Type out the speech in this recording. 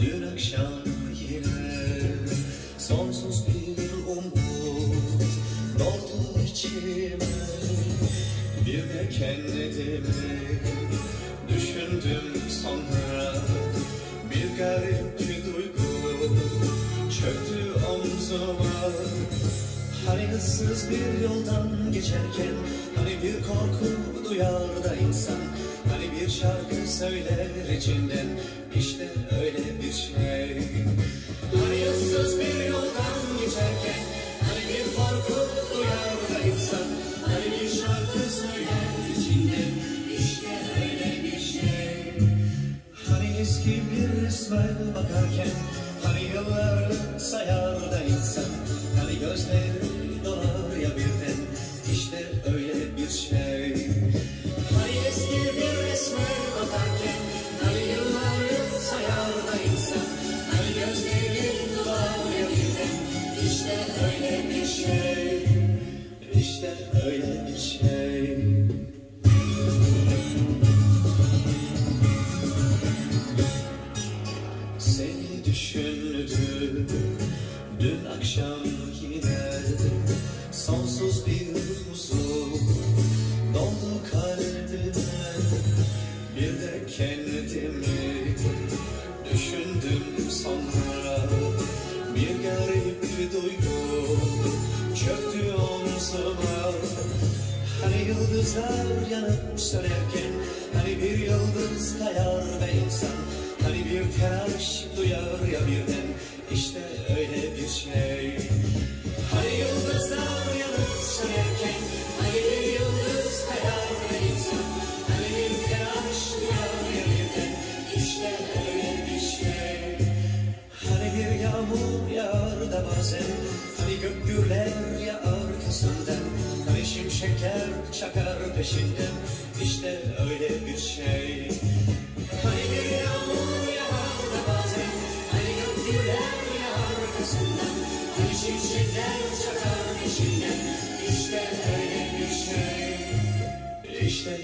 Dün akşam yine Sonsuz bir umut Doldu içime. Bir de kendimi Düşündüm sonra. Bir garip bir duygu Çöktü omzuma. Hani Saygısız bir yoldan geçerken Hani bir korku duyar da insan. Hani bir şarkı söyler içinden İşte öyle bir şey. Hani ıssız bir yoldan geçerken Hani bir korku duyar da insan Hani bir şarkı söyler içinden İşte öyle bir şey. Hani eski bir resme bakarken Hani yılları sayar da insan Hani gözleri İşte öyle bir şey. Seni düşündüm dün akşam yine Sonsuz bir huzur doldu kalbime. Bir de kendimi düşündüm sonra Bir garip bir duygu çöktü omzuma Hani yıldızlar yanıp sönerken Hani bir yıldız kayar ve insan. Hani bir telaş duyar ya birden İşte öyle bir şey Hani yıldızlar yanıp sönerken Hani bir yıldız kayar ve insan. Hani bir telaş duyar ya birden İşte öyle bir şey Hani bir yağmur yağar da bazen Hani gök gürler peşinden. İşte öyle bir şey. Bir yağmur yağar da bazen. Hani gök gürler ya arkasından Hani şimşekler çakar peşinden. İşte öyle bir şey. İşte